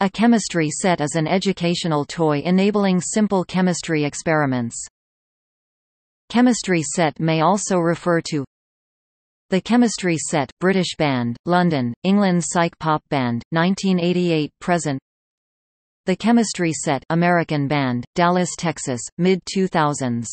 A chemistry set is an educational toy enabling simple chemistry experiments. Chemistry set may also refer to The Chemistry Set British band, London, England Psych Pop Band, 1988–present The Chemistry Set American band, Dallas, Texas, mid-2000s